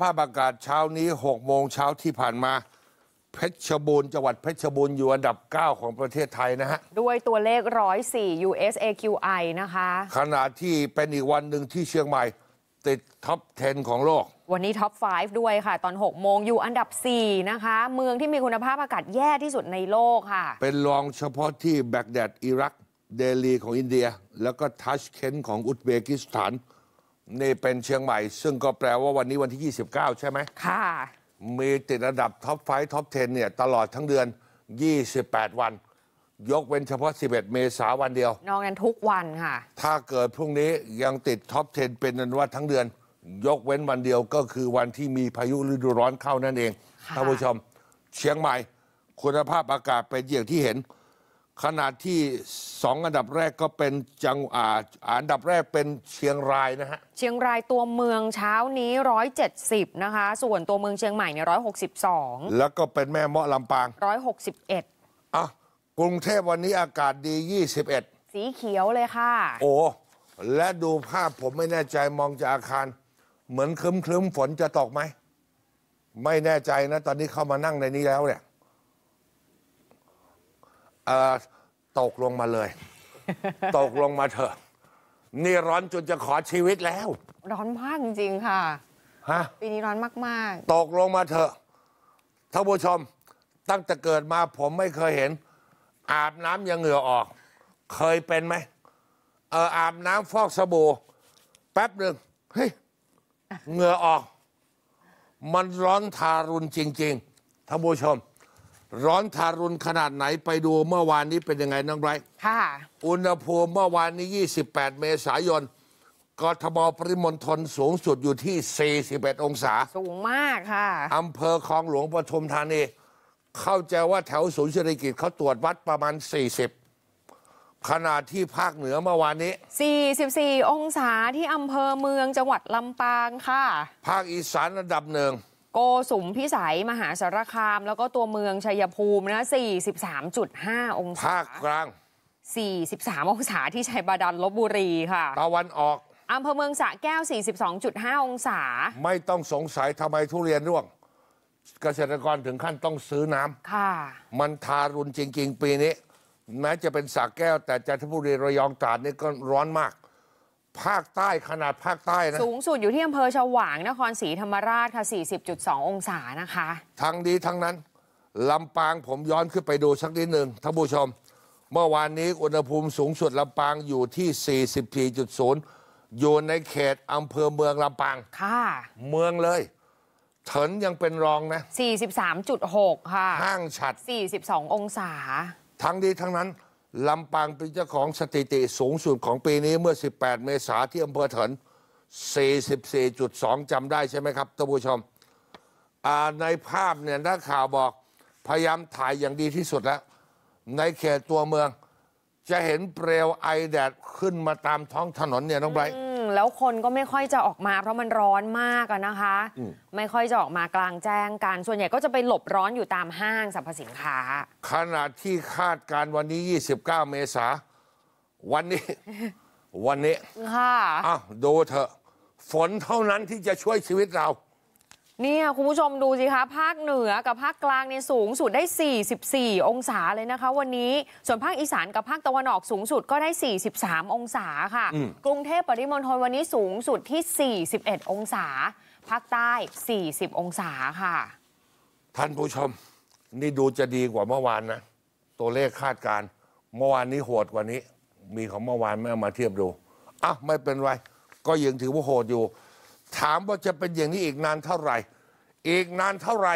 ภาพอากาศเช้านี้6โมงเช้าที่ผ่านมา เพชรบูรณ์จังหวัดเพชรบูรณ์อยู่อันดับ 9 ของประเทศไทยนะฮะ ด้วยตัวเลข 104 US AQI นะคะ ขณะที่เป็นอีกวันหนึ่งที่เชียงใหม่ ติด top 10 ของโลก วันนี้ top 5 ด้วยค่ะ ตอน 6 โมงอยู่อันดับ 4 นะคะ เมืองที่มีคุณภาพอากาศแย่ที่สุดในโลกค่ะ เป็นรองเฉพาะที่แบกแดดอิรัก เดลีของอินเดีย แล้วก็ทาชเคนต์ของอุซเบกิสถาน นี่เป็นเชียงใหม่ ซึ่งก็แปลว่าวันนี้วันที่ 29 ใช่ไหมค่ะ มีติดอันดับ top five top 10 เนี่ย ตลอดทั้งเดือน 28 วัน ยกเว้นเฉพาะ 11 เมษาวันเดียว นอกนั้นทุกวันค่ะ ถ้าเกิดพรุ่งนี้ยังติด top 10 เป็นอันว่าทั้งเดือน ยกเว้นวันเดียวก็คือวันที่มีพายุฤดูร้อนเข้านั่นเองค่ะท่านผู้ชม เชียงใหม่ คุณภาพอากาศเป็นอย่างที่เห็น ขนาดที่สองอันดับแรกก็เป็นจังอ่าอันดับแรกเป็นเชียงรายนะฮะ เชียงรายตัวเมืองเช้านี้ 170 นะคะ ส่วนตัวเมืองเชียงใหม่เนี่ย162 แล้วก็เป็นแม่เมาะลำปาง 161 อะ กรุงเทพวันนี้อากาศดี 21 สีเขียวเลยค่ะ โอ้ และดูภาพผมไม่แน่ใจมองจากอาคาร เหมือนครึ้มครึ้มๆฝนจะตกไหม ไม่แน่ใจนะ ตอนนี้เข้ามานั่งในนี้แล้วเนี่ยเอ่อ ตกลงมาเลย ตกลงมาเถอะ นี่ร้อนจนจะขอชีวิตแล้ว ร้อนมากจริงๆค่ะฮะปีนี้ร้อนมากตกลงมาเถอะท่านผู้ชม ตั้งแต่เกิดมาผมไม่เคยเห็น อาบน้ำยังเหงื่อออก เคยเป็นไหมเอออาบน้ำฟอกสบู่แป๊บหนึ่งเฮ้ยเหงื่อออก มันร้อนทารุณจริง ๆท่านผู้ชม ร้อนทารุณขนาดไหนไปดูเมื่อวานนี้เป็นยังไงน้องไบรท์ๆค่ะ อุณหภูมิเมื่อวานนี้ 28 เมษายน กทมปริมณฑลสูงสุดอยู่ที่ 41 องศา สูงมากค่ะ อำเภอคลองหลวงปทุมธานี เข้าใจว่าแถวศูนย์เศรษฐกิจเขาตรวจวัดประมาณ 40ขณะที่ภาคเหนือเมื่อวานนี้ 44 องศาที่อำเภอเมืองจังหวัดลำปางค่ะ ภาคอีสานระดับหนึ่ง โกสุมพิสัยมหาสารคาม แล้วก็ตัวเมืองชัยภูมินะ43.5 องศาภาคกลาง 43 องศาที่ชัยบาดันลบบุรีค่ะตะวันออกอำเภอเมืองสระแก้ว 42.5 องศา ไม่ต้องสงสัยทำไมทุเรียนร่วง เกษตรกรถึงขั้นต้องซื้อน้ำค่ะ มันทารุณจริง ๆ ปีนี้ แม้จะเป็นสระแก้วแต่จันทบุรีระยองตราดนี่ก็ร้อนมาก ภาคใต้ขนาดภาคใต้นะ สูงสุดอยู่ที่อำเภอฉวางนครศรีธรรมราชค่ะ 40.2 องศานะคะ ทั้งนี้ทั้งนั้นลำปางผมย้อนขึ้นไปดูสักนิดหนึ่งท่านผู้ชม เมื่อวานนี้อุณหภูมิสูงสุดลำปางอยู่ที่ 44.0 อยู่ในเขตอำเภอเมืองลำปาง ค่ะ เมืองเลยเถินยังเป็นรองนะ 43.6 ค่ะ ห้างฉัด 42 องศา ทั้งนี้ทั้งนั้น ลำปางเป็นเจ้าของสถิติสูงสุดของปีนี้เมื่อ 18 เมษาที่อำเภอเถิน 44.2จำได้ใช่ไหมครับท่านผู้ชม ในภาพเนี่ยนักข่าวบอกพยายามถ่ายอย่างดีที่สุดแล้ว ในเขตตัวเมือง จะเห็นเปลวไอแดดขึ้นมาตามท้องถนนเนี่ยน้องไบรท์ แล้วคนก็ไม่ค่อยจะออกมา เพราะมันร้อนมากอะนะคะ ไม่ค่อยจะออกมากลางแจ้งกัน ส่วนใหญ่ก็จะไปหลบร้อนอยู่ตามห้างสรรพสินค้าขณะที่คาดการณ์วันนี้ 29 เมษาวันนี้ วันนี้ค่ะอ้าวดูเถอะ ฝนเท่านั้นที่จะช่วยชีวิตเรา เนี่ยคุณผู้ชมดูสิคะภาคเหนือกับภาคกลางเนี่ยสูงสุดได้ 44 องศาเลยนะคะ วันนี้ส่วนภาคอีสานกับภาคตะวันออกสูงสุดก็ได้ 43 องศาค่ะ กรุงเทพปริมณฑลวันนี้สูงสุดที่ 41 องศา ภาคใต้ 40 องศาค่ะ ท่านผู้ชม นี่ดูจะดีกว่าเมื่อวานนะ ตัวเลขคาดการณ์เมื่อวานนี้โหดกว่านี้ มีของเมื่อวานไม่เอามาเทียบดูอะไม่เป็นไรก็ยังถือว่าโหดอยู่ ถามว่าจะเป็นอย่างนี้อีกนานเท่าไหร่ อีกนานเท่าไหร่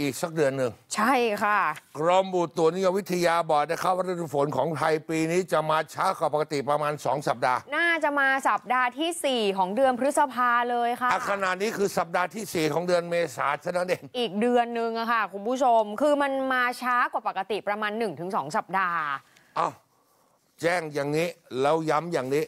อีกสักเดือนหนึ่ง ใช่ค่ะ กรมอุตุนิยมวิทยาบอกนะครับว่าฤดูฝนของไทยปีนี้จะมาช้ากว่าปกติประมาณ 2 สัปดาห์ น่าจะมาสัปดาห์ที่ 4 ของเดือนพฤษภาเลยค่ะอะขณะนี้คือสัปดาห์ที่ 4 ของเดือนเมษาเท่านั้นเอง อีกเดือนหนึ่งอะค่ะ คุณผู้ชม คือมันมาช้ากว่าปกติประมาณ 1-2 สัปดาห์ เอาแจ้งอย่างนี้แล้วย้ำอย่างนี้